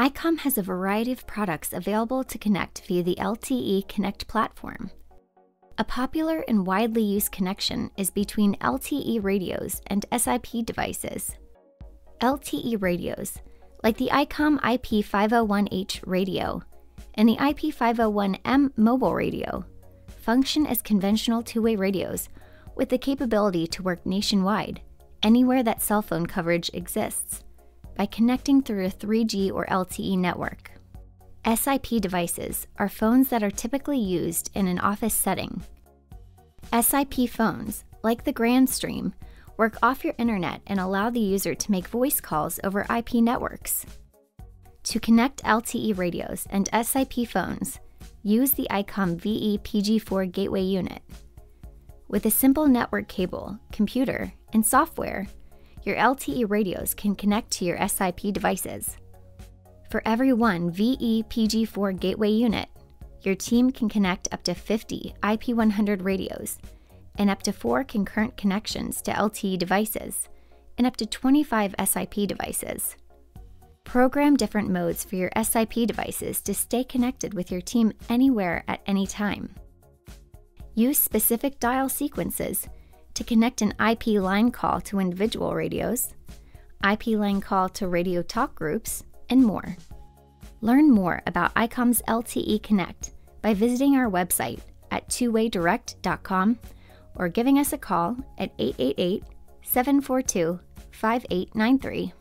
ICOM has a variety of products available to connect via the LTE Connect platform. A popular and widely used connection is between LTE radios and SIP devices. LTE radios, like the ICOM IP501H radio and the IP501M mobile radio, function as conventional two way radios with the capability to work nationwide, anywhere that cell phone coverage exists, by connecting through a 3G or LTE network. SIP devices are phones that are typically used in an office setting. SIP phones, like the Grandstream, work off your internet and allow the user to make voice calls over IP networks. To connect LTE radios and SIP phones, use the ICOM VE PG4 gateway unit. With a simple network cable, computer, and software, your LTE radios can connect to your SIP devices. For every one VE PG4 gateway unit, your team can connect up to 50 IP100 radios and up to four concurrent connections to LTE devices and up to 25 SIP devices. Program different modes for your SIP devices to stay connected with your team anywhere at any time. Use specific dial sequences to connect an IP line call to individual radios, IP line call to radio talk groups, and more. Learn more about ICOM's LTE Connect by visiting our website at twowaydirect.com or giving us a call at 888 742 5893.